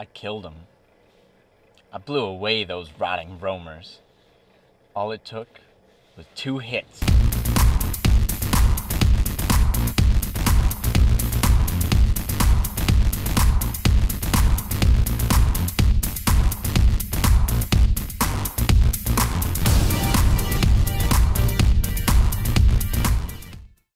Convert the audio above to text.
I killed them. I blew away those rotting roamers. All it took was two hits.